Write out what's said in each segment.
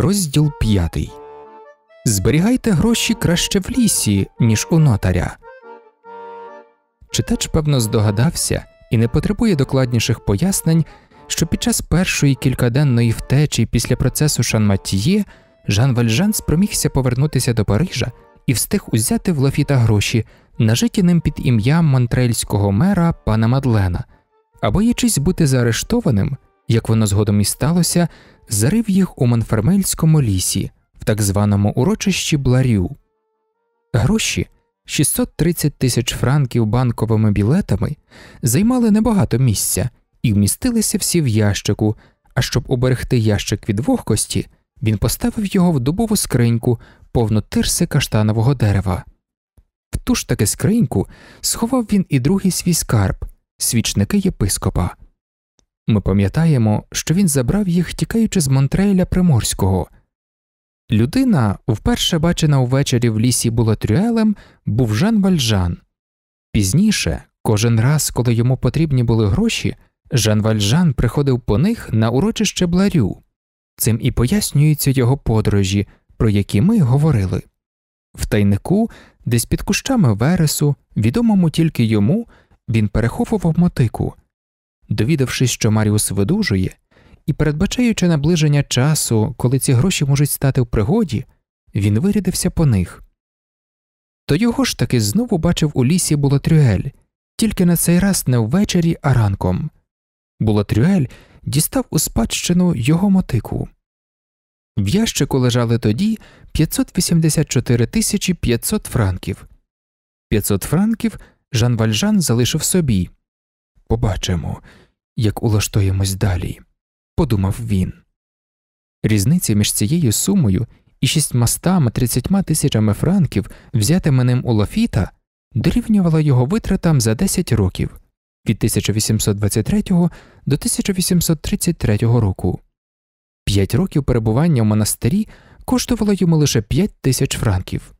Розділ п'ятий. Зберігайте гроші краще в лісі, ніж у нотаря. Читач, певно, здогадався і не потребує докладніших пояснень, що під час першої кількаденної втечі після процесу Шанматіє Жан Вальжан спромігся повернутися до Парижа і встиг узяти в Лафіта гроші, нажиті ним під ім'ям монтрельського мера пана Мадлена, а боячись бути заарештованим, як воно згодом і сталося, зарив їх у Монфермельському лісі, в так званому урочищі Бларю. Гроші 630 тисяч франків банковими білетами займали небагато місця і вмістилися всі в ящику, а щоб уберегти ящик від вогкості, він поставив його в дубову скриньку, повну тирси каштанового дерева. В ту ж таки скриньку сховав він і другий свій скарб свічники єпископа. Ми пам'ятаємо, що він забрав їх, тікаючи з Монтреля Приморського. Людина, вперше бачена увечері в лісі Булатрюелем, був Жан Вальжан. Пізніше, кожен раз, коли йому потрібні були гроші, Жан Вальжан приходив по них на урочище Бларю. Цим і пояснюються його подорожі, про які ми говорили. В тайнику, десь під кущами вересу, відомому тільки йому, він переховував мотику. Довідавшись, що Маріус видужує, і передбачаючи наближення часу, коли ці гроші можуть стати в пригоді, він вирядився по них. То його ж таки знову бачив у лісі Булатрюель, тільки на цей раз не ввечері, а ранком. Булатрюель дістав у спадщину його мотику. В ящику лежали тоді 584 тисячі 500 франків. 500 франків Жан Вальжан залишив собі. Побачимо, як улаштуємось далі, подумав він. Різниця між цією сумою і шістьмастами тридцятьма тисячами франків, взятими ним у Лафіта, дорівнювала його витратам за 10 років від 1823 до 1833 року. П'ять років перебування в монастирі коштувало йому лише 5 тисяч франків.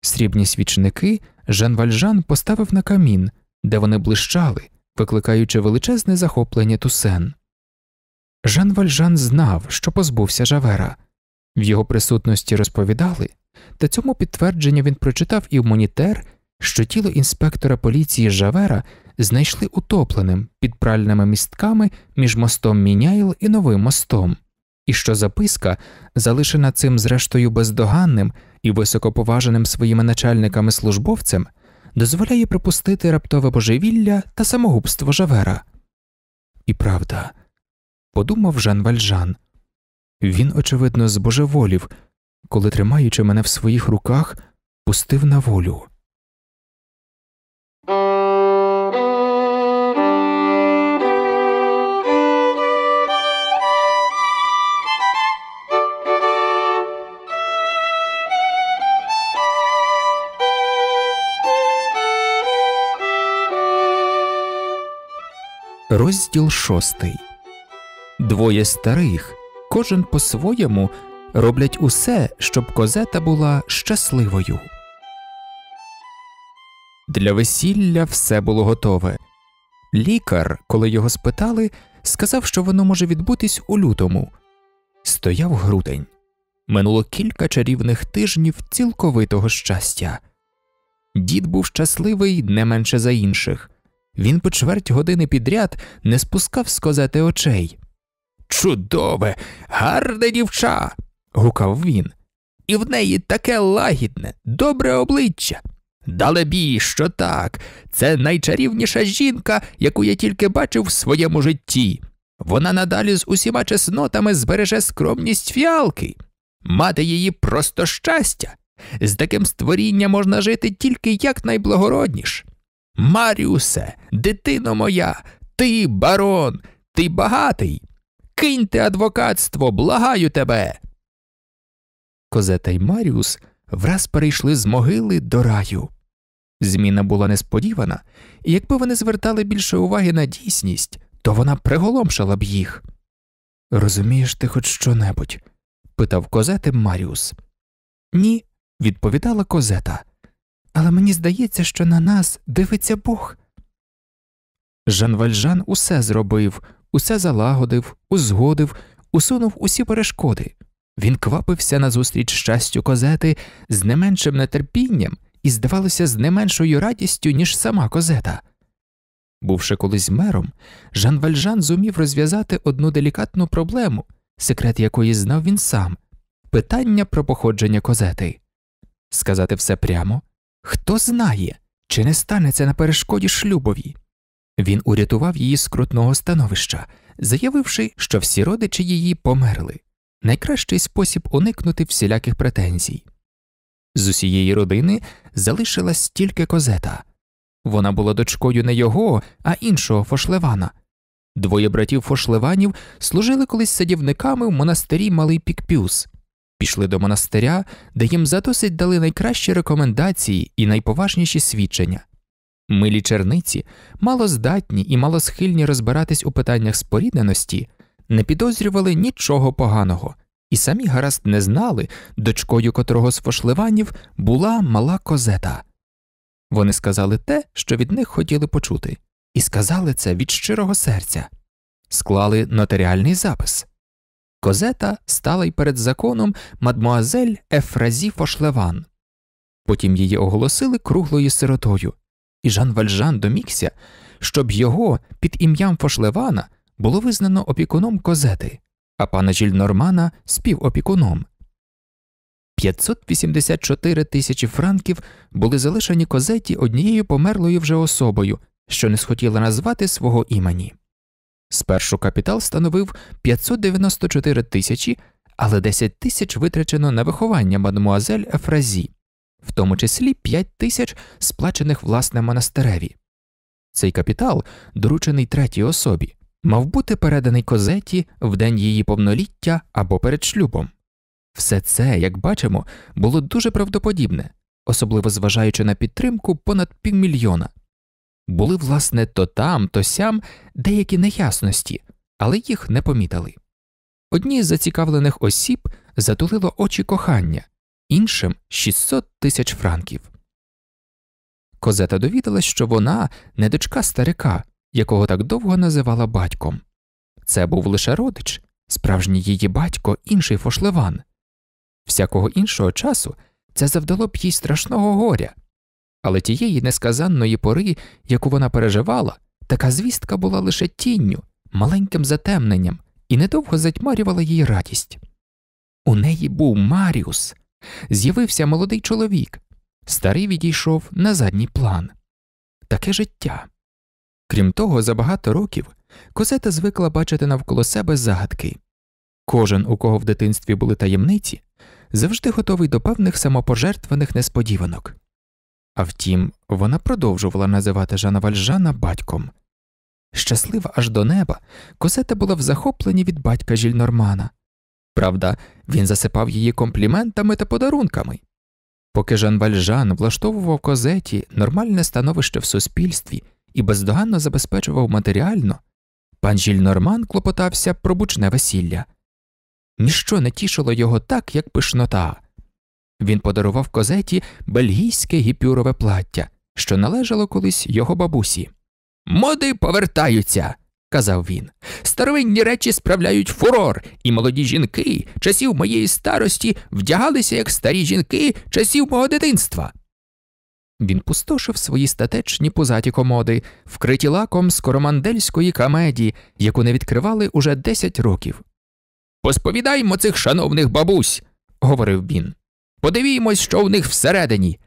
Срібні свічники Жан Вальжан поставив на камін, де вони блищали, викликаючи величезне захоплення тусен. Жан Вальжан знав, що позбувся Жавера, в його присутності розповідали, та цьому підтвердження він прочитав і в монітер, що тіло інспектора поліції Жавера знайшли утопленим під пральними містками між мостом Міняйл і новим мостом, і що записка, залишена цим зрештою бездоганним і високоповаженим своїми начальниками службовцем, дозволяє припустити раптове божевілля та самогубство Жавера. І правда, подумав Жан Вальжан, він, очевидно, збожеволів, коли, тримаючи мене в своїх руках, пустив на волю. Розділ шостий. Двоє старих, кожен по-своєму, роблять усе, щоб козета була щасливою. Для весілля все було готове. Лікар, коли його спитали, сказав, що воно може відбутись у лютому. Стояв грудень. Минуло кілька чарівних тижнів цілковитого щастя. Дід був щасливий не менше за інших. Він по чверть години підряд не спускав з козети очей. Чудове, гарне дівча. гукав він, і в неї таке лагідне, добре обличчя. Далебі, що так, це найчарівніша жінка, яку я тільки бачив в своєму житті. Вона надалі з усіма чеснотами збереже скромність фіалки. Мати її просто щастя. З таким створінням можна жити тільки якнайблагородніш. Маріусе, дитино моя, ти барон, ти багатий. Киньте адвокатство, благаю тебе. Козета й Маріус враз перейшли з могили до раю. Зміна була несподівана, і якби вони звертали більше уваги на дійсність, то вона приголомшила б їх. Розумієш ти хоч що небудь? питав козети Маріус. Ні, відповідала козета але мені здається, що на нас дивиться Бог. Жан Вальжан усе зробив, усе залагодив, узгодив, усунув усі перешкоди. Він квапився назустріч щастю козети з не меншим нетерпінням і, здавалося, з не меншою радістю, ніж сама козета. Бувши колись мером, Жан Вальжан зумів розв'язати одну делікатну проблему, секрет якої знав він сам питання про походження козети. Сказати все прямо хто знає, чи не станеться на перешкоді шлюбові. Він урятував її з крутного становища, заявивши, що всі родичі її померли найкращий спосіб уникнути всіляких претензій. З усієї родини залишилась тільки козета. Вона була дочкою не його, а іншого фошлевана. Двоє братів фошлеванів служили колись садівниками в монастирі Малий Пікпюс, пішли до монастиря, де їм задосить дали найкращі рекомендації і найповажніші свідчення. Милі черниці, малоздатні і малосхильні розбиратись у питаннях спорідненості, не підозрювали нічого поганого, і самі гаразд не знали, дочкою котрого з фошливанів була мала козета. Вони сказали те, що від них хотіли почути, і сказали це від щирого серця, склали нотаріальний запис. Козета стала й перед законом мадмуазель Ефразі Фошлеван. Потім її оголосили круглою сиротою, і Жан Вальжан домігся, щоб його під ім'ям Фошлевана було визнано опікуном козети, а пана Жільнормана співопікуном. 584 тисячі франків були залишені козеті однією померлою вже особою, що не схотіла назвати свого імені. Спершу капітал становив 594 тисячі, але 10 тисяч витрачено на виховання мадмуазель Ефразі, в тому числі 5 тисяч сплачених власне монастиреві. Цей капітал, доручений третій особі, мав бути переданий козеті в день її повноліття або перед шлюбом. Все це, як бачимо, було дуже правдоподібне, особливо зважаючи на підтримку понад півмільйона. Були, власне, то там, то сям деякі неясності, але їх не помітили. Одні з зацікавлених осіб затулило очі кохання, іншим 600 тисяч франків. Козета довідалась, що вона не дочка старика, якого так довго називала батьком. Це був лише родич, справжній її батько, інший фошлеван. Всякого іншого часу це завдало б їй страшного горя, але тієї несказанної пори, яку вона переживала, така звістка була лише тінню, маленьким затемненням і недовго затьмарювала їй радість. У неї був Маріус, з'явився молодий чоловік, старий відійшов на задній план. Таке життя. Крім того, за багато років козета звикла бачити навколо себе загадки. Кожен, у кого в дитинстві були таємниці, завжди готовий до певних самопожертваних несподіванок. А втім, вона продовжувала називати Жана Вальжана батьком. Щаслива аж до неба, козета була в захопленні від батька Жільнормана. Правда, він засипав її компліментами та подарунками. Поки Жан Вальжан влаштовував козеті нормальне становище в суспільстві і бездоганно забезпечував матеріально, пан Жільнорман клопотався про бучне весілля. Ніщо не тішило його так, як пишнота. Він подарував козеті бельгійське гіпюрове плаття, що належало колись його бабусі. Моди повертаються, казав він. Старовинні речі справляють фурор, і молоді жінки часів моєї старості вдягалися як старі жінки часів мого дитинства. Він пустошив свої статечні пузаті комоди, вкриті лаком скоромандельської камедії, яку не відкривали уже десять років. Посповідаймо цих шановних бабусь, говорив він. Подивімось, що в них всередині.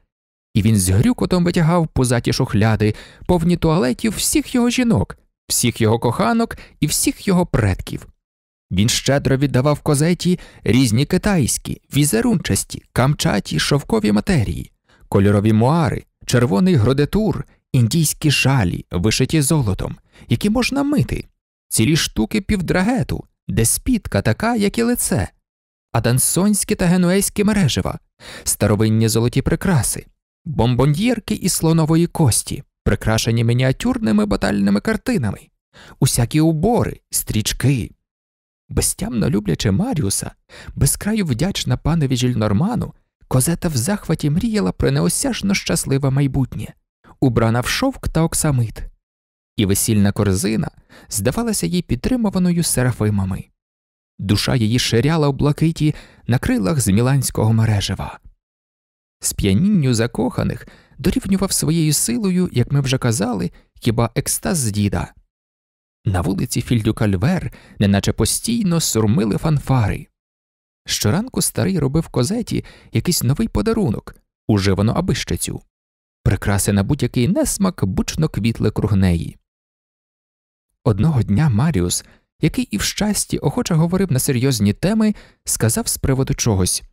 І він з грюкотом витягав пузаті шухляди, повні туалетів всіх його жінок, всіх його коханок і всіх його предків. Він щедро віддавав козеті різні китайські, візерунчасті, камчаті шовкові матерії, кольорові муари, червоний гродетур, індійські шалі, вишиті золотом, які можна мити, цілі штуки півдрагету, де спідка така, як і лице, адансонські та генуейські мережева, старовинні золоті прикраси, бомбоньєрки із слонової кості, прикрашені мініатюрними батальними картинами, усякі убори, стрічки. Безтямно люблячи Маріуса, безкраю вдячна панові Жільнорману, козета в захваті мріяла про неосяжно щасливе майбутнє, убрана в шовк та оксамит, і весільна корзина здавалася їй підтримуваною серафимами. Душа її ширяла в блакиті на крилах з міланського мережева. Сп'янінню закоханих дорівнював своєю силою, як ми вже казали, хіба екстаз діда. На вулиці Фільдюкальвер неначе постійно сурмили фанфари. Щоранку старий робив козеті якийсь новий подарунок, уживано абищецю, прикраси на будь-який несмак бучно квітли круг неї. Одного дня Маріус, який і в щасті охоче говорив на серйозні теми, сказав з приводу чогось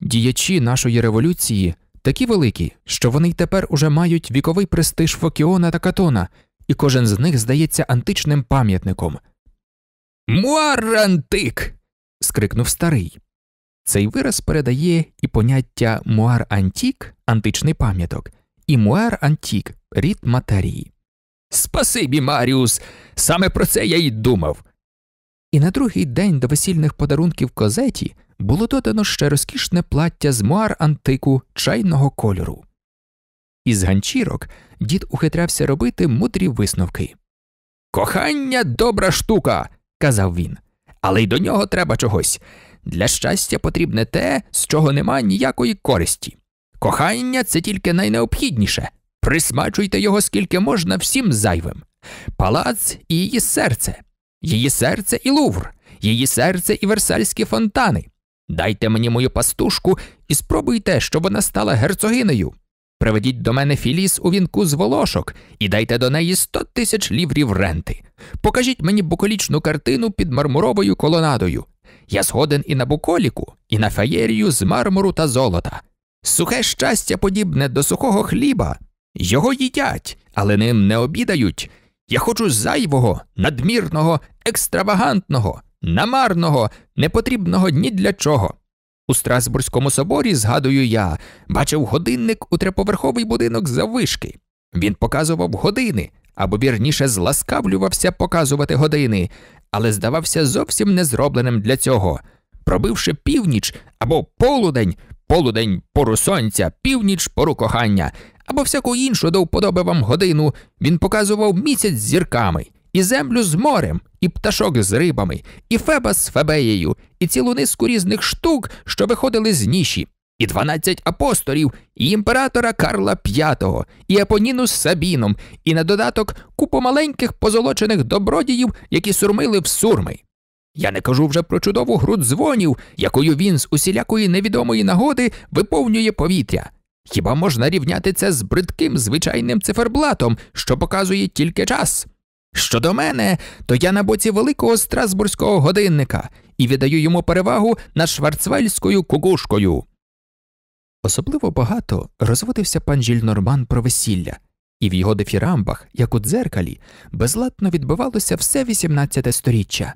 Діячі нашої революції такі великі, що вони й тепер уже мають віковий престиж Фокіона та Катона, і кожен з них здається античним пам'ятником. Муар-антик. скрикнув старий. Цей вираз передає і поняття moire antique античний пам'яток, і moire antique рід матерії. Спасибі, Маріус, саме про це я й думав. І на другий день до весільних подарунків Козеті було додано ще розкішне плаття з муар антику чайного кольору. Із ганчірок дід ухитрявся робити мудрі висновки. Кохання добра штука, казав він, але й до нього треба чогось. Для щастя потрібне те, з чого нема ніякої користі. Кохання це тільки найнеобхідніше. Присмачуйте його скільки можна всім зайвим. Палац і її серце, її серце і лувр, її серце і версальські фонтани. Дайте мені мою пастушку і спробуйте, щоб вона стала герцогинею. Приведіть до мене Філіс у вінку з волошок і дайте до неї сто тисяч ліврів ренти. Покажіть мені буколічну картину під мармуровою колонадою. Я згоден і на буколіку, і на феєрію з мармуру та золота. Сухе щастя подібне до сухого хліба. Його їдять, але ним не обідають. Я хочу зайвого, надмірного, екстравагантного, намарного, непотрібного ні для чого. У Страсбурзькому соборі, згадую я, бачив годинник у триповерховий будинок заввишки. Він показував години, або вірніше зласкавлювався показувати години, але здавався зовсім не зробленим для цього. Пробивши північ або полудень, полудень пору сонця, північ пору кохання, або всяку іншу до вподоби вам годину, він показував місяць з зірками, і землю з морем, і пташок з рибами, і феба з фебеєю, і цілу низку різних штук, що виходили з ніші, і дванадцять апостолів, і імператора Карла V, і Апоніну з Сабіном, і на додаток купу маленьких позолочених добродіїв, які сурмили в сурми. Я не кажу вже про чудову гру дзвонів, якою він з усілякої невідомої нагоди виповнює повітря. Хіба можна рівняти це з бридким звичайним циферблатом, що показує тільки час? Щодо мене, то я на боці великого страсбурзького годинника і віддаю йому перевагу над шварцвельською кукушкою. Особливо багато розводився пан Жільнорман про весілля, і в його дефірамбах, як у дзеркалі, безладно відбивалося все XVIII сторіччя.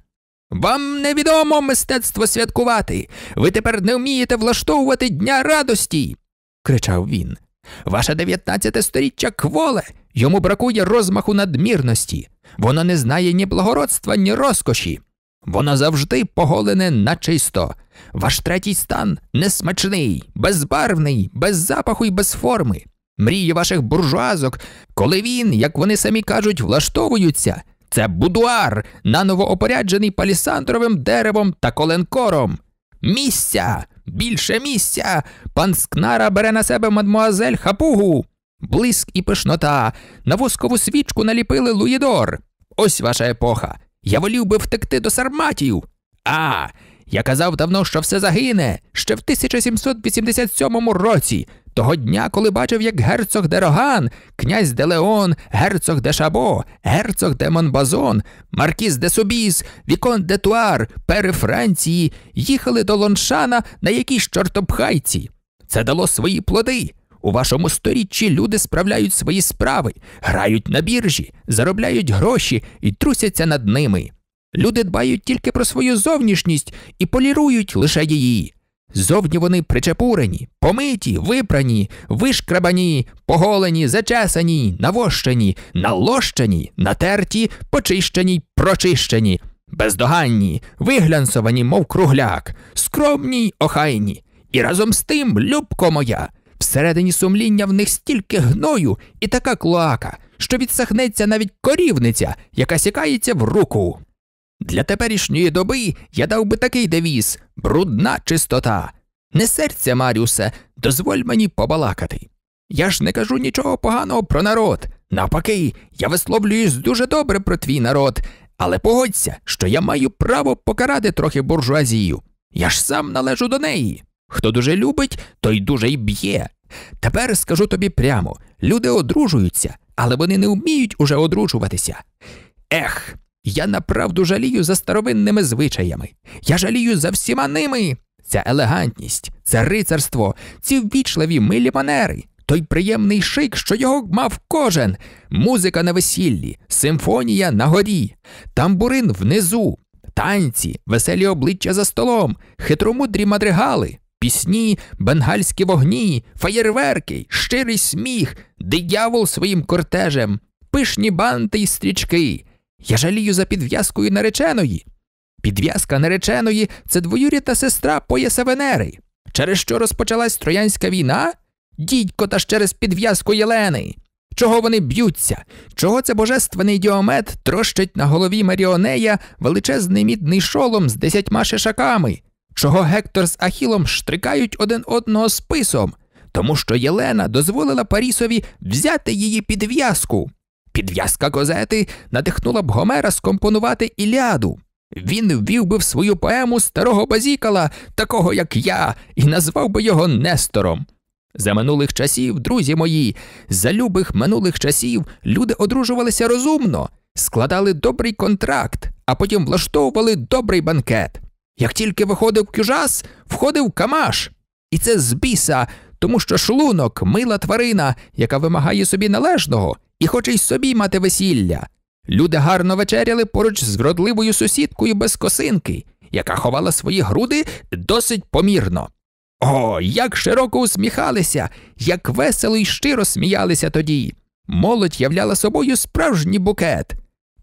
Вам невідомо мистецтво святкувати. Ви тепер не вмієте влаштовувати дня радості. Кричав він. Ваше дев'ятнадцяте сторіччя кволе, йому бракує розмаху надмірності, воно не знає ні благородства, ні розкоші. Воно завжди поголене начисто. Ваш третій стан несмачний, безбарвний, без запаху і без форми. Мрії ваших буржуазок, коли він, як вони самі кажуть, влаштовуються, це будуар, наново опоряджений палісандровим деревом та коленкором. Місця, більше місця. Пан Скнара бере на себе мадмуазель хапугу. Блиск і пишнота, на воскову свічку наліпили луїдор. Ось ваша епоха. Я волів би втекти до сарматів. А, я казав давно, що все загине ще в 1787 році, того дня, коли бачив, як герцог де Роган, князь де Леон, герцог де Шабо, герцог де Монбазон, маркіз де Собіс, Вікон де Туар, пери Франції їхали до Лоншана на якійсь чортопхайці. Це дало свої плоди. У вашому сторіччі люди справляють свої справи, грають на біржі, заробляють гроші і трусяться над ними. Люди дбають тільки про свою зовнішність і полірують лише її. Зовні вони причепурені, помиті, випрані, вишкрабані, поголені, зачесані, навощені, налощені, натерті, почищені, прочищені, бездоганні, виглянсовані, мов кругляк, скромні й охайні. І разом з тим, любко моя, всередині сумління в них стільки гною і така клоака, що відсахнеться навіть корівниця, яка сікається в руку. Для теперішньої доби я дав би такий девіз брудна чистота. Не серця, Маріусе, дозволь мені побалакати. Я ж не кажу нічого поганого про народ. Навпаки, я висловлююсь дуже добре про твій народ, але погодься, що я маю право покарати трохи буржуазію. Я ж сам належу до неї. Хто дуже любить, той дуже й б'є. Тепер скажу тобі прямо люди одружуються, але вони не вміють уже одружуватися. Ех, я направду жалію за старовинними звичаями. Я жалію за всіма ними. Ця елегантність, це рицарство, ці ввічливі милі манери, той приємний шик, що його мав кожен, музика на весіллі, симфонія на горі, тамбурин внизу, танці, веселі обличчя за столом, хитромудрі мадригали, пісні, бенгальські вогні, фаєрверки, щирий сміх, диявол своїм кортежем, пишні банти й стрічки. Я жалію за підв'язкою нареченої. Підв'язка нареченої це двоюрідна сестра пояса Венери, через що розпочалась Троянська війна? Дідько та ж через підв'язку Єлени. Чого вони б'ються? Чого це божественний діомет трощить на голові Маріонея величезний мідний шолом з десятьма шишаками? Чого Гектор з Ахілом штрикають один одного списом? Тому що Єлена дозволила Парісові взяти її підв'язку. Підв'язка козети надихнула б Гомера скомпонувати Іліаду. Він ввів би в свою поему старого базікала, такого як я, і назвав би його Нестором. За минулих часів, друзі мої, за любих минулих часів люди одружувалися розумно, складали добрий контракт, а потім влаштовували добрий банкет. Як тільки виходив кюжас, входив камаш. І це з біса, тому що шлунок мила тварина, яка вимагає собі належного і хоче й собі мати весілля. Люди гарно вечеряли поруч з вродливою сусідкою без косинки, яка ховала свої груди досить помірно. О, як широко усміхалися, як весело й щиро сміялися тоді. Молодь являла собою справжній букет.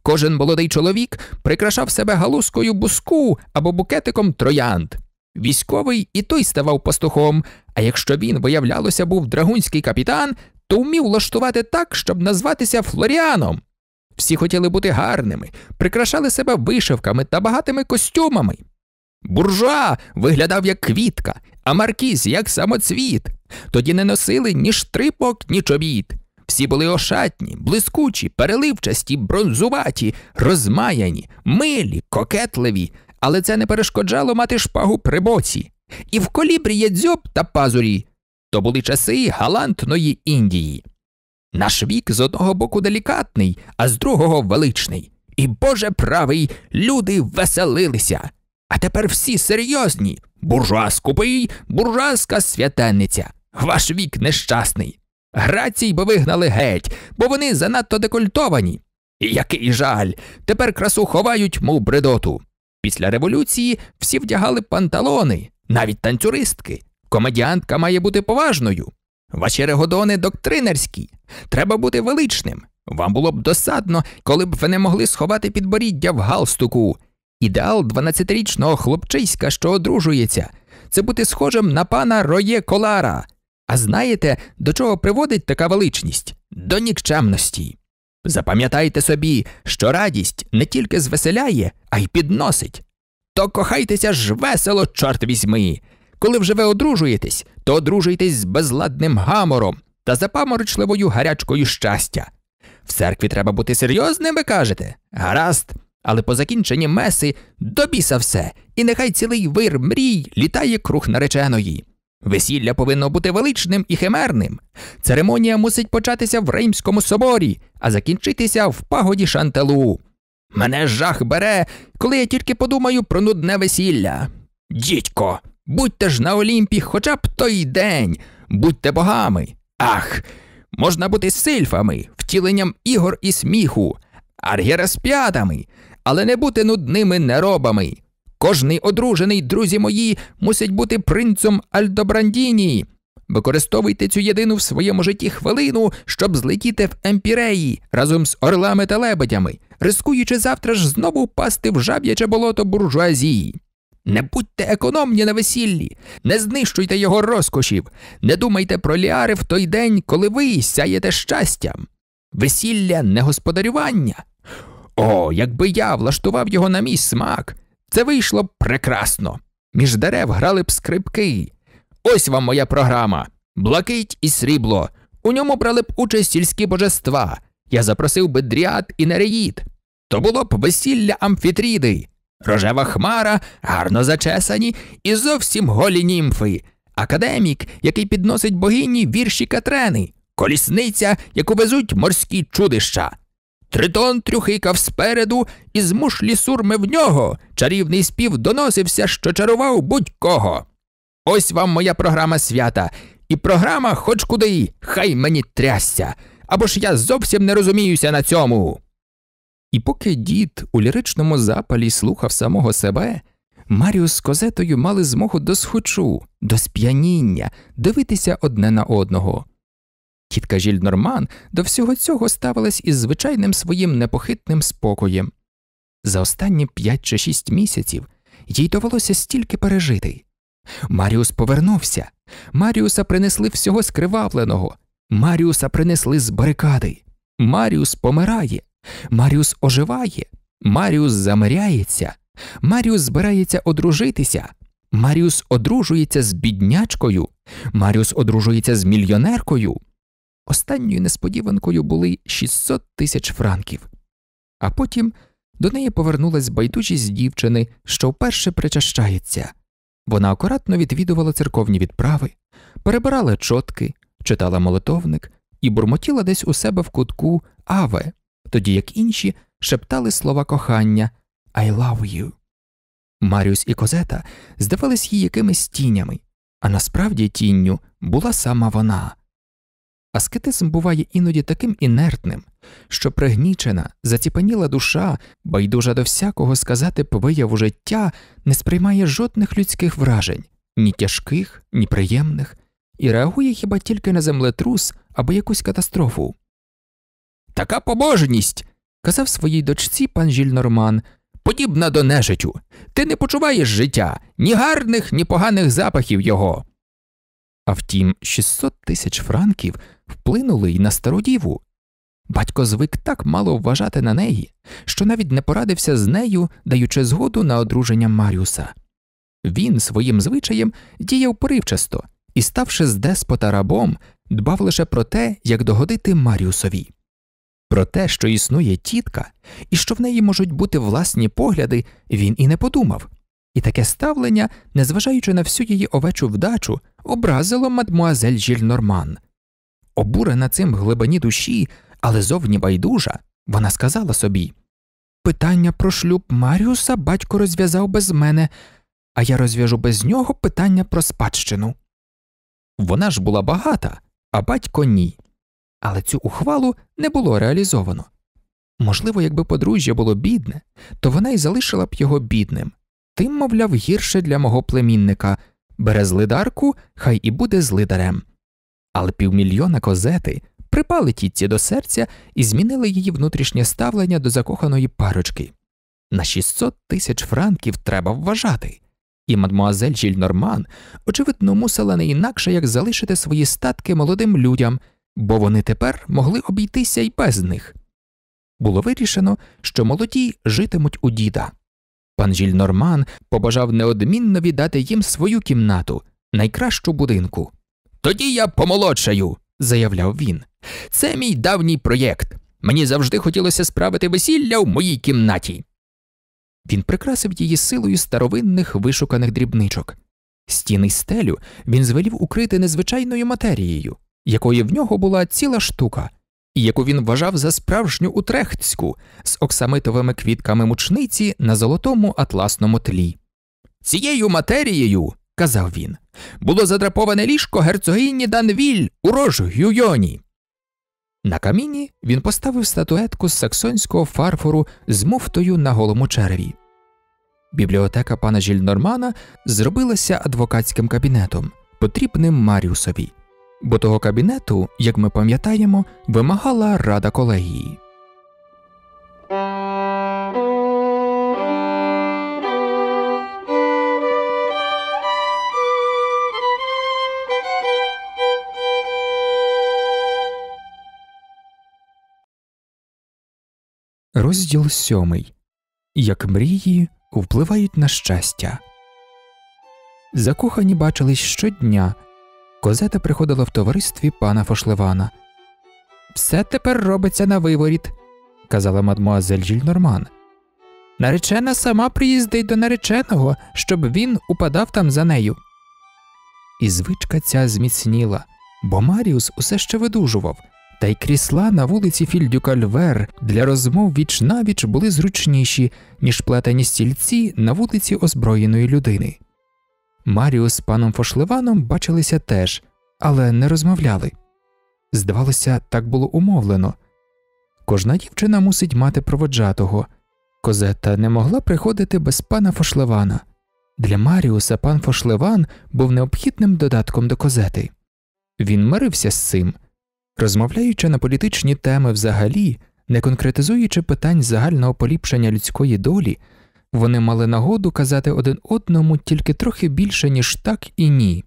Кожен молодий чоловік прикрашав себе галузкою буску або букетиком троянд. Військовий і той ставав пастухом, а якщо він, виявлялося, був драгунський капітан, то вмів влаштувати так, щоб назватися Флоріаном. Всі хотіли бути гарними, прикрашали себе вишивками та багатими костюмами. Буржуа виглядав як квітка, а маркіз як самоцвіт. Тоді не носили ні штрипок, ні чобіт. Всі були ошатні, блискучі, переливчасті, бронзуваті, розмаяні, милі, кокетливі, але це не перешкоджало мати шпагу при боці. І в колібрі є дзьоб та пазурі. То були часи галантної Індії. Наш вік з одного боку делікатний, а з другого величний. І, Боже правий, люди веселилися. А тепер всі серйозні. Буржуа скупий, буржуазка святенниця. Ваш вік нещасний. Грацій би вигнали геть, бо вони занадто декольтовані. І який жаль, тепер красу ховають, мов бредоту. Після революції всі вдягали панталони, навіть танцюристки. Комедіантка має бути поважною. Ваші регодони доктринерські. Треба бути величним. Вам було б досадно, коли б ви не могли сховати підборіддя в галстуку. Ідеал 12-річного хлопчиська, що одружується, це бути схожим на пана Роє Колара. А знаєте, до чого приводить така величність? До нікчемності. Запам'ятайте собі, що радість не тільки звеселяє, а й підносить. То кохайтеся ж весело, чорт візьми. Коли вже ви одружуєтесь, то одружуйтесь з безладним гамором та запаморочливою гарячкою щастя. В церкві треба бути серйозним, ви кажете? Гаразд. Але по закінченні меси до біса все, і нехай цілий вир мрій літає круг нареченої. Весілля повинно бути величним і химерним. Церемонія мусить початися в Римському соборі, а закінчитися в пагоді шантелу. Мене жах бере, коли я тільки подумаю про нудне весілля. Дідько, будьте ж на Олімпі хоча б той день, будьте богами. Ах, можна бути сильфами, втіленням ігор і сміху, аргіраспіатами, але не бути нудними неробами. Кожний одружений, друзі мої, мусить бути принцем Альдобрандіні. Використовуйте цю єдину в своєму житті хвилину, щоб злетіти в емпіреї разом з орлами та лебедями, рискуючи завтра ж знову впасти в жаб'яче болото буржуазії. Не будьте економні на весіллі, не знищуйте його розкошів, не думайте про ліари в той день, коли ви сяєте щастям. Весілля не господарювання. О, якби я влаштував його на мій смак, це вийшло б прекрасно. Між дерев грали б скрипки. Ось вам моя програма. Блакить і срібло. У ньому брали б участь сільські божества. Я запросив би дріад і нереїд. То було б весілля амфітріди, рожева хмара, гарно зачесані і зовсім голі німфи, академік, який підносить богині вірші Катрени, колісниця, яку везуть морські чудища. Тритон трюхикав спереду, і з мушлі сурми в нього чарівний спів доносився, що чарував будь-кого. Ось вам моя програма свята, і програма хоч куди, хай мені трясся, або ж я зовсім не розуміюся на цьому. І поки дід у ліричному запалі слухав самого себе, Маріус з козетою мали змогу до схочу, до сп'яніння, дивитися одне на одного. Тітка Жіль Норман до всього цього ставилась із звичайним своїм непохитним спокоєм. За останні п'ять чи шість місяців їй довелося стільки пережити. Маріус повернувся, Маріуса принесли всього скривавленого, Маріуса принесли з барикади, Маріус помирає, Маріус оживає, Маріус замиряється, Маріус збирається одружитися, Маріус одружується з біднячкою, Маріус одружується з мільйонеркою. Останньою несподіванкою були 600 тисяч франків, а потім до неї повернулась байдужість дівчини, що вперше причащається. Вона акуратно відвідувала церковні відправи, перебирала чотки, читала молитовник і бурмотіла десь у себе в кутку Аве, тоді як інші шептали слова кохання I love you. Маріус і Козета здавались їй якимись тінями, а насправді тінню була сама вона. Аскетизм буває іноді таким інертним, що пригнічена, заціпаніла душа, байдужа до всякого сказати по вияву життя, не сприймає жодних людських вражень, ні тяжких, ні приємних, і реагує хіба тільки на землетрус або якусь катастрофу. Така побожність, казав своїй дочці пан Жіль Норман, подібна до нежиттю. Ти не почуваєш життя, ні гарних, ні поганих запахів його. А втім, 600 тисяч франків вплинули й на стару діву. Батько звик так мало вважати на неї, що навіть не порадився з нею, даючи згоду на одруження Маріуса. Він своїм звичаєм діяв поривчасто і, ставши з деспота рабом, дбав лише про те, як догодити Маріусові. Про те, що існує тітка, і що в неї можуть бути власні погляди, він і не подумав, і таке ставлення, незважаючи на всю її овечу вдачу, образило мадмуазель Жіль Норман. Обурена цим в глибині душі, але зовні байдужа, вона сказала собі Питання про шлюб Маріуса батько розв'язав без мене, а я розв'яжу без нього питання про спадщину. Вона ж була багата, а батько ні. Але цю ухвалу не було реалізовано. Можливо, якби подружжя було бідне, то вона й залишила б його бідним, тим, мовляв, гірше для мого племінника бере злидарку, хай і буде злидарем. Але півмільйона козети припали тітці до серця і змінили її внутрішнє ставлення до закоханої парочки. На 600 тисяч франків треба вважати, і мадмуазель Жіль Норман, очевидно, мусила не інакше як залишити свої статки молодим людям, бо вони тепер могли обійтися й без них. Було вирішено, що молоді житимуть у діда. Пан Жіль Норман побажав неодмінно віддати їм свою кімнату, найкращу будинку. Тоді я помолодшаю, заявляв він. Це мій давній проєкт. Мені завжди хотілося справити весілля в моїй кімнаті. Він прикрасив її силою старовинних вишуканих дрібничок. Стіни й стелю він звелів укрити незвичайною матерією, якої в нього була ціла штука, і яку він вважав за справжню утрехтську з оксамитовими квітками мучниці на золотому атласному тлі. Цією матерією, казав він, було задраповане ліжко герцогині Данвіль у рож Гюйоні. На каміні він поставив статуетку з саксонського фарфору з муфтою на голому череві. Бібліотека пана Жільнормана зробилася адвокатським кабінетом, потрібним Маріусові, бо того кабінету, як ми пам'ятаємо, вимагала рада колегії. Розділ сьомий Як мрії впливають на щастя. Закохані бачились щодня. Козета приходила в товаристві пана Фошлевана. Все тепер робиться на виворіт, казала мадмуазель Жільнорман. Наречена сама приїздить до нареченого, щоб він упадав там за нею. І звичка ця зміцніла, бо Маріус усе ще видужував, та й крісла на вулиці Фільдюкальвер для розмов віч навіч були зручніші, ніж плетені стільці на вулиці озброєної людини. Маріус з паном Фошлеваном бачилися теж, але не розмовляли. Здавалося, так було умовлено. Кожна дівчина мусить мати проводжатого. Козета не могла приходити без пана Фошлевана. Для Маріуса пан Фошлеван був необхідним додатком до козети. Він мирився з цим, розмовляючи на політичні теми взагалі, не конкретизуючи питань загального поліпшення людської долі, вони мали нагоду казати один одному тільки трохи більше, ніж так і ні.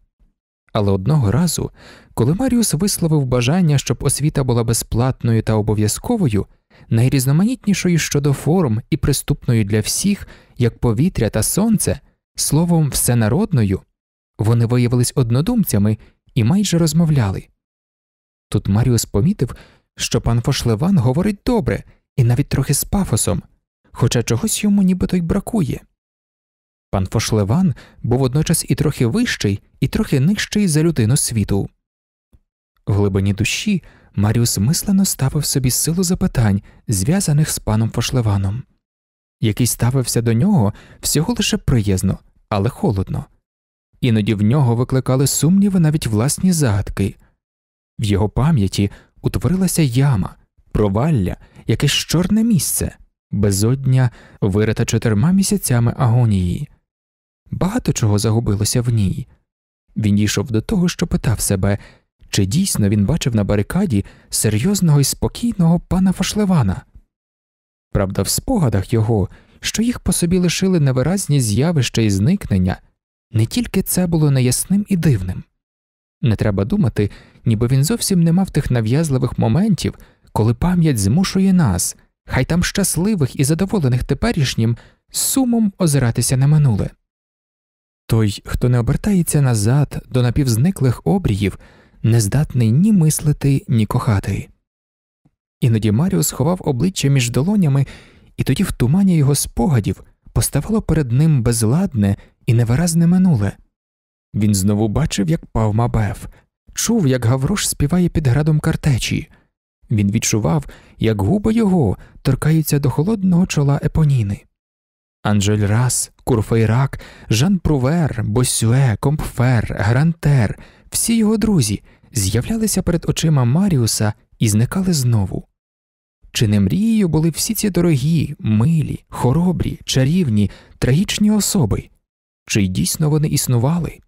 Але одного разу, коли Маріус висловив бажання, щоб освіта була безплатною та обов'язковою, найрізноманітнішою щодо форм і приступною для всіх, як повітря та сонце, словом, всенародною, вони виявились однодумцями і майже розмовляли. Тут Маріус помітив, що пан Фошлеван говорить добре і навіть трохи з пафосом, хоча чогось йому нібито й бракує. Пан Фошлеван був водночас і трохи вищий, і трохи нижчий за людину світу. В глибині душі Маріус мислено ставив собі силу запитань, зв'язаних з паном Фошлеваном, який ставився до нього всього лише приязно, але холодно, іноді в нього викликали сумніви навіть власні загадки. В його пам'яті утворилася яма, провалля, якесь чорне місце, безодня, вирита чотирма місяцями агонії. Багато чого загубилося в ній. Він дійшов до того, що питав себе, чи дійсно він бачив на барикаді серйозного і спокійного пана Фашлевана. Правда, в спогадах його, що їх по собі лишили невиразні з'явища і зникнення, не тільки це було неясним і дивним. Не треба думати, ніби він зовсім не мав тих нав'язливих моментів, коли пам'ять змушує нас, хай там щасливих і задоволених теперішнім, сумом озиратися на минуле. Той, хто не обертається назад до напівзниклих обріїв, не здатний ні мислити, ні кохати. Іноді Маріус сховав обличчя між долонями, і тоді в тумані його спогадів поставало перед ним безладне і невиразне минуле. Він знову бачив, як пав Мабеф, чув, як Гаврош співає під градом картечі. Він відчував, як губи його торкаються до холодного чола епоніни. Анжель Рас, Курфейрак, Жан Прувер, Босюе, Компфер, Грантер, всі його друзі з'являлися перед очима Маріуса і зникали знову. Чи не мрією були всі ці дорогі, милі, хоробрі, чарівні, трагічні особи, чи дійсно вони існували?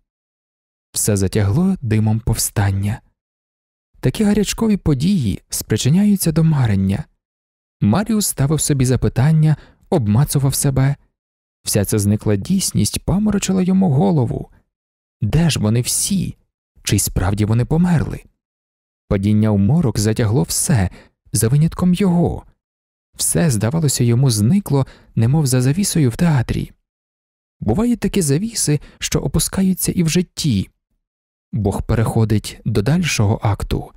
Все затягло димом повстання. Такі гарячкові події спричиняються до марення. Маріус ставив собі запитання, обмацував себе. Вся ця зникла дійсність паморочила йому голову. Де ж вони всі? Чи справді вони померли? Падіння в морок затягло все, за винятком його, все, здавалося, йому зникло, немов за завісою в театрі. Бувають такі завіси, що опускаються і в житті, Бог переходить до дальшого акту.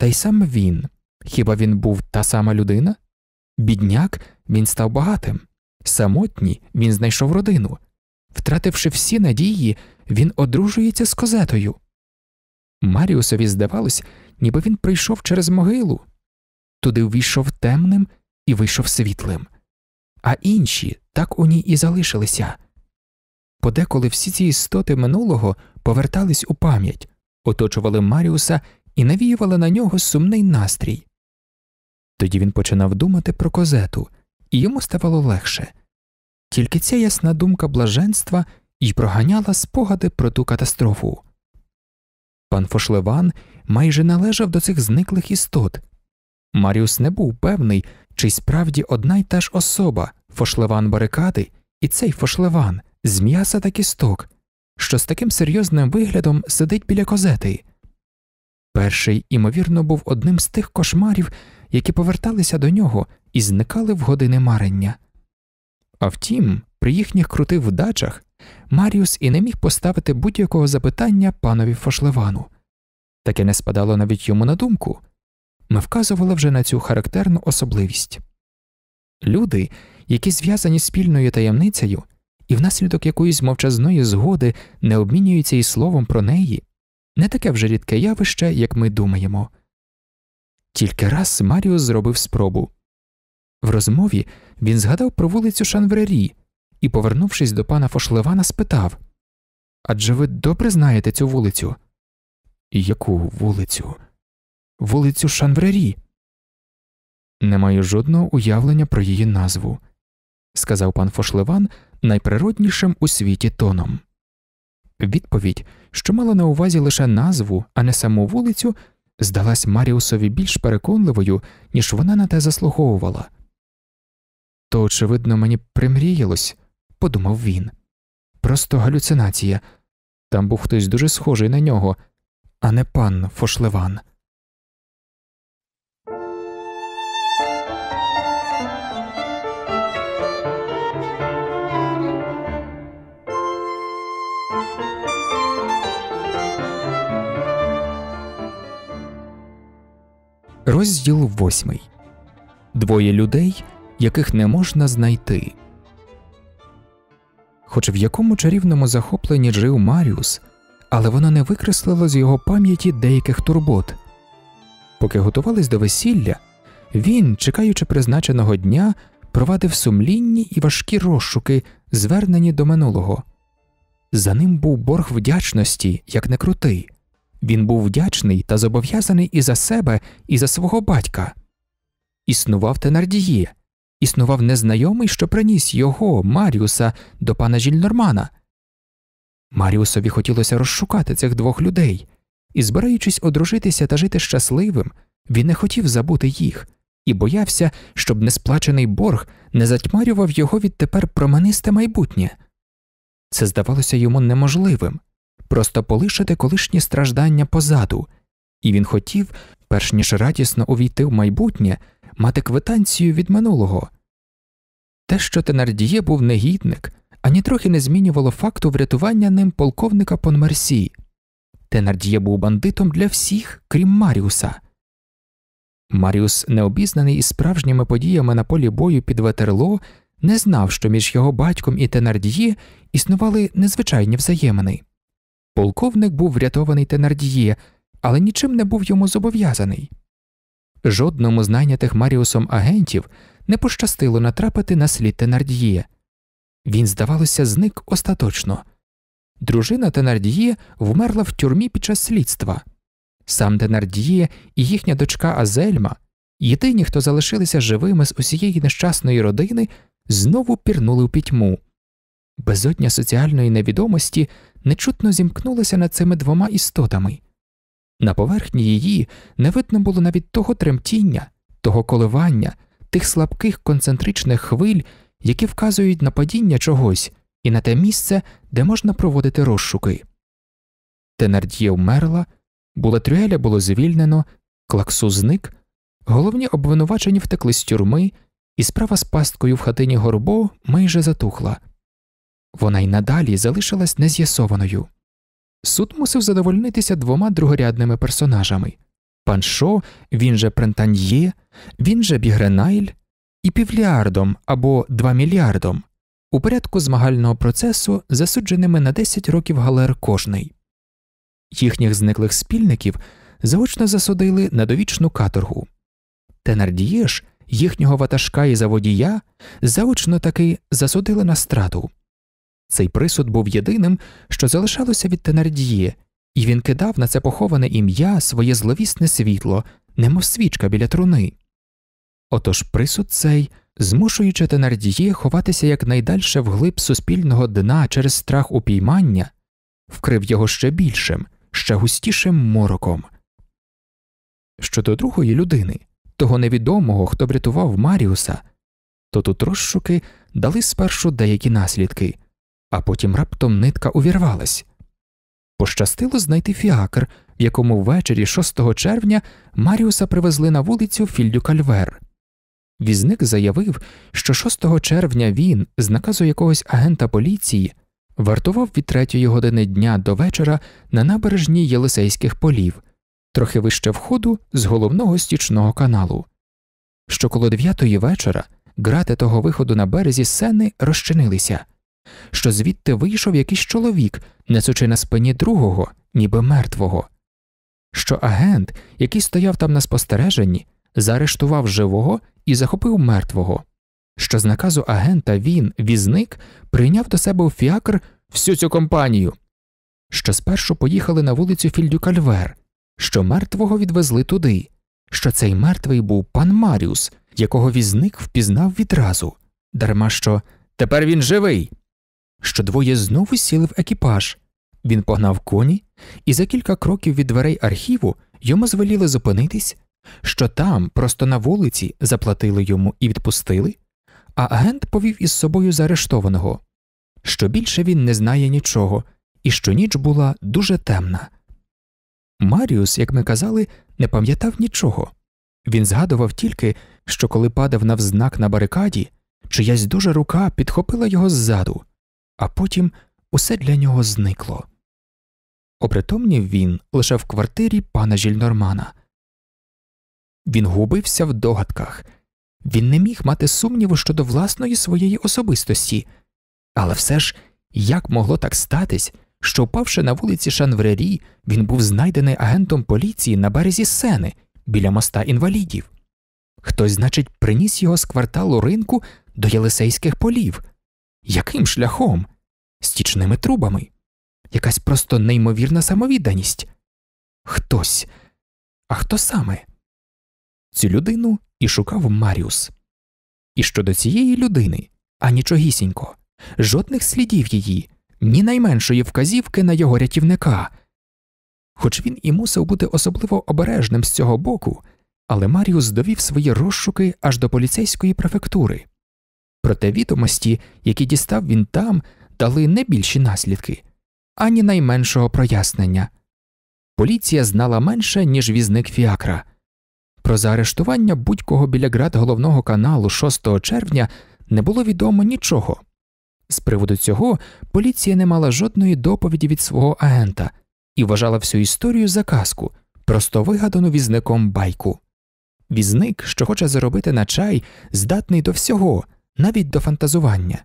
Та й сам він хіба він був та сама людина? Бідняк він став багатим, самотній він знайшов родину, втративши всі надії, він одружується з козетою. Маріусові здавалось, ніби він прийшов через могилу, туди увійшов темним і вийшов світлим, а інші так у ній і залишилися. Подеколи всі ці істоти минулого повертались у пам'ять, оточували Маріуса і навіювали на нього сумний настрій. Тоді він починав думати про козету, і йому ставало легше. Тільки ця ясна думка блаженства й проганяла спогади про ту катастрофу. Пан Фошлеван майже належав до цих зниклих істот. Маріус не був певний, чи справді одна й та ж особа Фошлеван барикади і цей Фошлеван з м'яса та кісток, що з таким серйозним виглядом сидить біля козети. Перший, імовірно, був одним з тих кошмарів, які поверталися до нього і зникали в години марення. А втім, при їхніх крутих вдачах Маріус і не міг поставити будь-якого запитання панові Фошлевану. Таке не спадало навіть йому на думку. Ми вказували вже на цю характерну особливість. Люди, які зв'язані спільною таємницею, і внаслідок якоїсь мовчазної згоди не обмінюються і словом про неї, не таке вже рідке явище, як ми думаємо. Тільки раз Маріус зробив спробу. В розмові він згадав про вулицю Шанврері і, повернувшись до пана Фошлевана, спитав Адже ви добре знаєте цю вулицю? Яку вулицю? Вулицю Шанврері. Не маю жодного уявлення про її назву, сказав пан Фошлеван найприроднішим у світі тоном. Відповідь, що мала на увазі лише назву, а не саму вулицю, здалась Маріусові більш переконливою, ніж вона на те заслуговувала. То, очевидно, мені примріялось, подумав він. Просто галюцинація. Там був хтось дуже схожий на нього, а не пан Фошлеван. Розділ восьмий Двоє людей, яких не можна знайти. Хоч в якому чарівному захопленні жив Маріус, але воно не викреслило з його пам'яті деяких турбот. Поки готувались до весілля, він, чекаючи призначеного дня, провадив сумлінні і важкі розшуки, звернені до минулого. За ним був борг вдячності, як не крутий. Він був вдячний та зобов'язаний і за себе, і за свого батька. Існував Тенардіє, існував незнайомий, що приніс його, Маріуса, до пана Жільнормана. Маріусові хотілося розшукати цих двох людей, і, збираючись одружитися та жити щасливим, він не хотів забути їх і боявся, щоб несплачений борг не затьмарював його відтепер променисте майбутнє. Це здавалося йому неможливим просто полишити колишні страждання позаду, і він хотів, перш ніж радісно увійти в майбутнє, мати квитанцію від минулого. Те, що Тенардіє був негідник, ані трохи не змінювало факту врятування ним полковника Понмерсі. Тенардіє був бандитом для всіх, крім Маріуса. Маріус, необізнаний із справжніми подіями на полі бою під Ветерло, не знав, що між його батьком і Тенардіє існували незвичайні взаємини. Полковник був врятований Тенардіє, але нічим не був йому зобов'язаний. Жодному з найнятих Маріусом агентів не пощастило натрапити на слід Тенардіє. Він, здавалося, зник остаточно. Дружина Тенардіє вмерла в тюрмі під час слідства. Сам Тенардіє і їхня дочка Азельма, єдині, хто залишилися живими з усієї нещасної родини, знову пірнули в пітьму. Безодня соціальної невідомості нечутно зімкнулася над цими двома істотами. На поверхні її не видно було навіть того тремтіння, того коливання, тих слабких концентричних хвиль, які вказують на падіння чогось і на те місце, де можна проводити розшуки. Тенард'є вмерла, Булатрюеля було звільнено, клаксу зник, головні обвинувачені втекли з тюрми, і справа з пасткою в хатині горбо майже затухла. Вона й надалі залишилась нез'ясованою. Суд мусив задовольнитися двома другорядними персонажами пан Шо, він же Прентаньє, він же Бігренайль, і півліардом або два мільярдом у порядку змагального процесу, засудженими на 10 років галер кожний. Їхніх зниклих спільників заочно засудили на довічну каторгу. Тенардіє ж, їхнього ватажка і заводія, заочно таки засудили на страту. Цей присуд був єдиним, що залишалося від Тенардіє, і він кидав на це поховане ім'я своє зловісне світло, немов свічка біля труни. Отож присуд цей, змушуючи Тенардіє ховатися якнайдальше вглиб суспільного дна через страх упіймання, вкрив його ще більшим, ще густішим мороком. Щодо другої людини, того невідомого, хто врятував Маріуса, то тут розшуки дали спершу деякі наслідки а потім раптом нитка увірвалась. Пощастило знайти фіакр, в якому ввечері 6 червня Маріуса привезли на вулицю Фільдю Кальвер. Візник заявив, що 6 червня він, з наказу якогось агента поліції, вартував від третьої години дня до вечора на набережні Єлисейських полів, трохи вище входу з головного стічного каналу. Що коло дев'ятої вечора грати того виходу на березі сени розчинилися, що звідти вийшов якийсь чоловік, несучи на спині другого, ніби мертвого, що агент, який стояв там на спостереженні, заарештував живого і захопив мертвого, що з наказу агента він, візник, прийняв до себе у фіакр всю цю компанію, що спершу поїхали на вулицю Фільдюкальвер, що мертвого відвезли туди, що цей мертвий був пан Маріус, якого візник впізнав відразу, дарма що тепер він живий, що двоє знову сіли в екіпаж. Він погнав коні, і за кілька кроків від дверей архіву йому звеліли зупинитись, що там, просто на вулиці, заплатили йому і відпустили, а агент повів із собою заарештованого, що більше він не знає нічого, і що ніч була дуже темна. Маріус, як ми казали, не пам'ятав нічого. Він згадував тільки, що коли падав навзнак на барикаді, чиясь дуже рука підхопила його ззаду, а потім усе для нього зникло. Опритомнів він лише в квартирі пана Жільнормана. Він губився в догадках, він не міг мати сумніву щодо власної своєї особистості, але все ж як могло так статись, що, впавши на вулиці Шанврері, він був знайдений агентом поліції на березі сени біля моста інвалідів. Хтось, значить, приніс його з кварталу ринку до Єлисейських полів. Яким шляхом? Стічними трубами, якась просто неймовірна самовідданість. Хтось. А хто саме? Цю людину і шукав Маріус. І щодо цієї людини, а нічогісінько, жодних слідів її, ні найменшої вказівки на його рятівника. Хоч він і мусив бути особливо обережним з цього боку, але Маріус довів свої розшуки аж до поліцейської префектури. Проте відомості, які дістав він там, дали не більші наслідки, ані найменшого прояснення. Поліція знала менше, ніж візник фіакра. Про заарештування будь-кого біля град головного каналу 6 червня не було відомо нічого. З приводу цього поліція не мала жодної доповіді від свого агента і вважала всю історію за казку, просто вигадану візником байку. Візник, що хоче заробити на чай, здатний до всього, навіть до фантазування.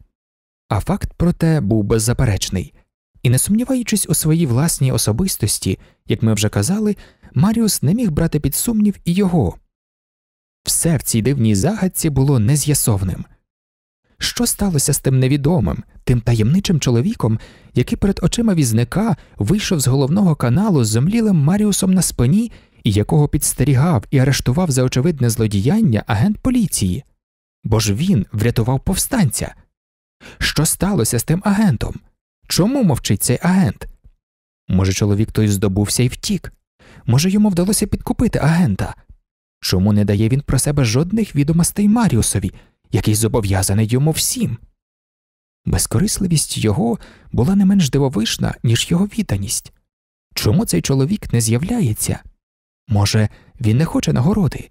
А факт, проте, був беззаперечний, і, не сумніваючись у своїй власній особистості, як ми вже казали, Маріус не міг брати під сумнів і його. Все в цій дивній загадці було нез'ясовним. Що сталося з тим невідомим, тим таємничим чоловіком, який перед очима візника вийшов з головного каналу з зомлілим Маріусом на спині і якого підстерігав і арештував за очевидне злодіяння агент поліції? Бо ж він врятував повстанця. Що сталося з тим агентом? Чому мовчить цей агент? Може, чоловік той здобувся і втік? Може, йому вдалося підкупити агента? Чому не дає він про себе жодних відомостей Маріусові, який зобов'язаний йому всім? Безкорисливість його була не менш дивовижна, ніж його відданість. Чому цей чоловік не з'являється? Може, він не хоче нагороди,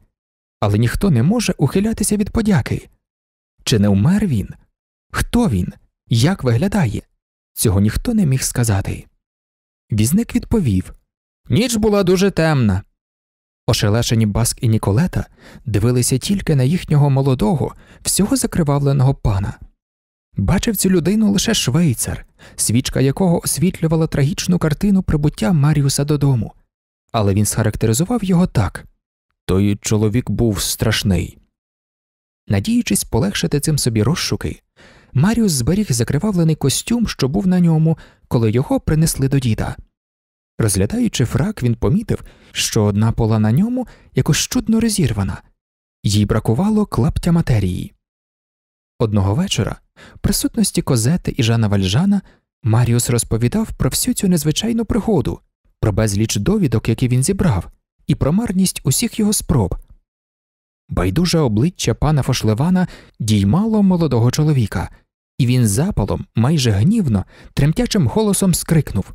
але ніхто не може ухилятися від подяки. Чи не вмер він? Хто він? Як виглядає? Цього ніхто не міг сказати. Візник відповів Ніч була дуже темна. Ошелешені Баск і Ніколета дивилися тільки на їхнього молодого, всього закривавленого пана. Бачив цю людину лише швейцар, свічка якого освітлювала трагічну картину прибуття Маріуса додому, але він схарактеризував його так той чоловік був страшний. Надіючись полегшити цим собі розшуки, Маріус зберіг закривавлений костюм, що був на ньому, коли його принесли до діда. Розглядаючи фрак, він помітив, що одна пола на ньому якось чудно розірвана, їй бракувало клаптя матерії. Одного вечора, в присутності козети і Жана Вальжана, Маріус розповідав про всю цю незвичайну пригоду, про безліч довідок, які він зібрав, і про марність усіх його спроб. Байдуже обличчя пана Фошлевана діймало молодого чоловіка, і він запалом, майже гнівно, тремтячим голосом скрикнув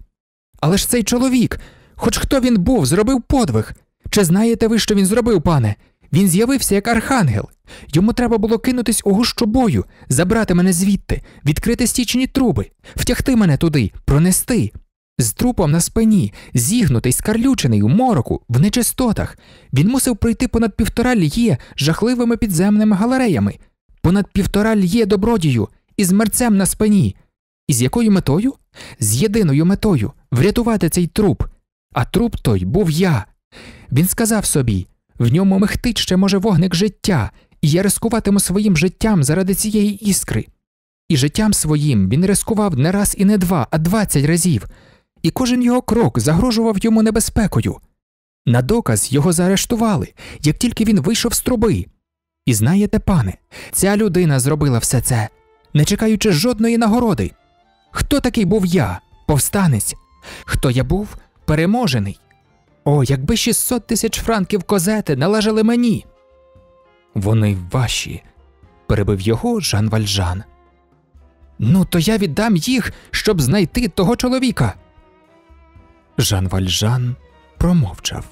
Але ж цей чоловік, хоч хто він був, зробив подвиг. Чи знаєте ви, що він зробив, пане? Він з'явився як архангел. Йому треба було кинутись у гущу бою, забрати мене звідти, відкрити стічні труби, втягти мене туди, пронести. З трупом на спині, зігнутий, скарлючений, у мороку, в нечистотах. Він мусив пройти понад півтора льє жахливими підземними галереями, понад півтора льє добродію із мерцем на спині. І з якою метою? З єдиною метою врятувати цей труп. А труп той був я. Він сказав собі в ньому михтить ще може вогник життя, і я рискуватиму своїм життям заради цієї іскри. І життям своїм він рискував не раз і не два, а двадцять разів, і кожен його крок загрожував йому небезпекою. На доказ його заарештували, як тільки він вийшов з труби. І знаєте, пане, ця людина зробила все це, не чекаючи жодної нагороди. Хто такий був я, повстанець? Хто я був переможений? О, якби 600 тисяч франків козети належали мені. Вони ваші, перебив його Жан Вальжан. Ну, то я віддам їх, щоб знайти того чоловіка. Жан Вальжан промовчав.